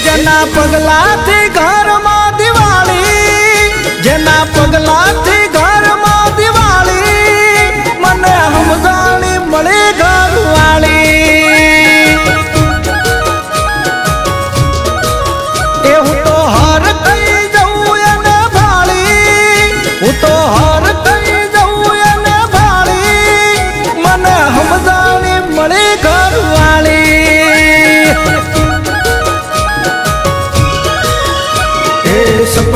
જેના પગલાથી ઘરમાં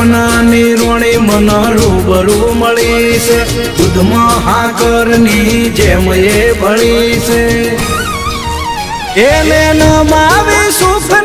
સપનાની રોણી મન રૂબરૂ મળી છે દૂધમાં હાકરની જેમ એ ભળી એને નમાવે સુખની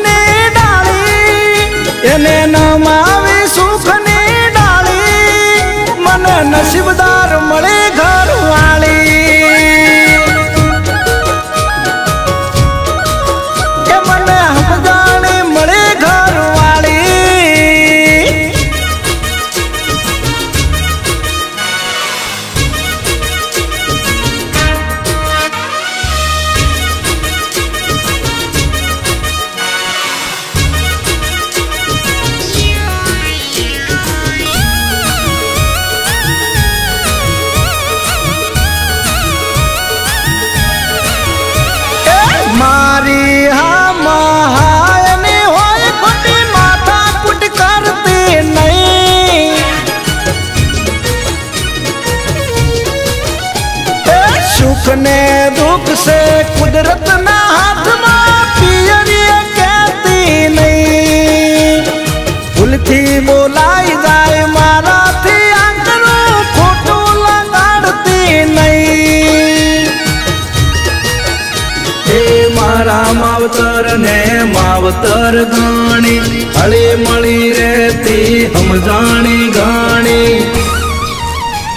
માવતર ને માવતર ગાણી. હળી મળી રહેતી સમજાણી ગાણી.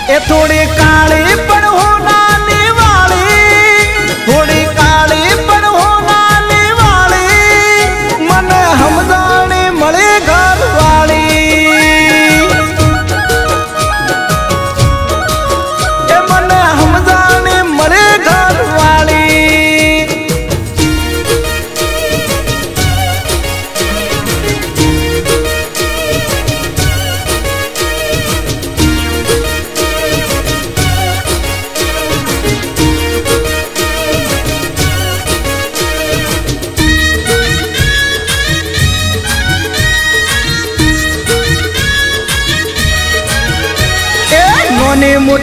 એ થોડી કાળી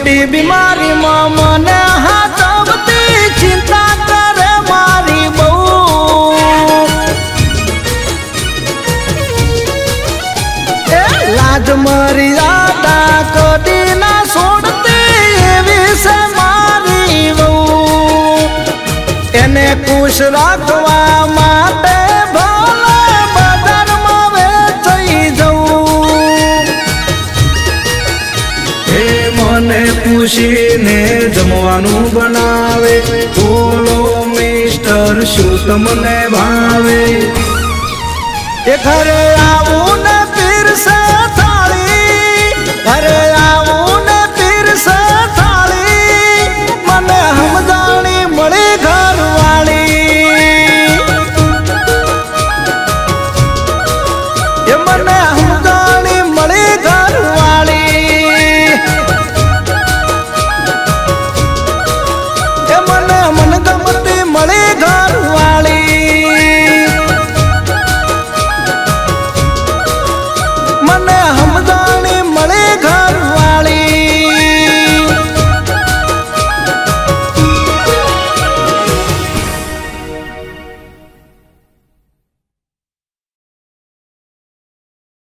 મોટી બીમારીમાં મને હાથવતી ચિંતા કરે મારી બહુ. લાજ મારી આદા કદી ના છોડતી એવી છે મારી બહુ એને ખુશ રાખવા પૂછીને જમવાનું બનાવે. બોલો મિસ્ટર શું તમને ભાવે? એ ઘરે આવું